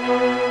Música